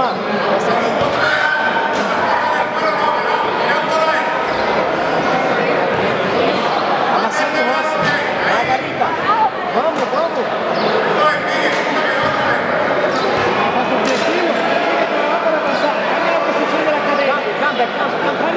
¡Vamos, vamos, vamos! ¡Vamos, ¡Cámbio, vamos Vamos, vamos.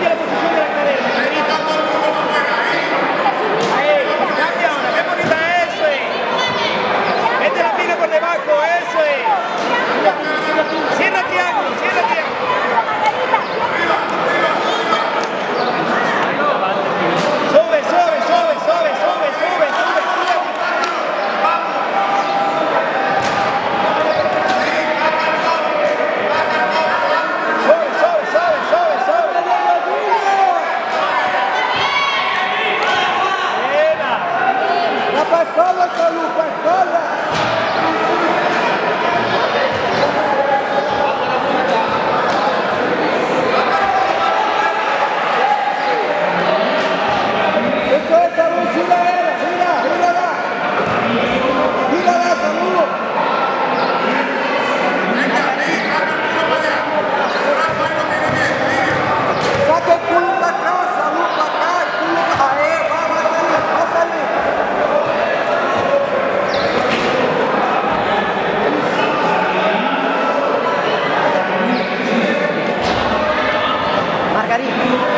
Margarida.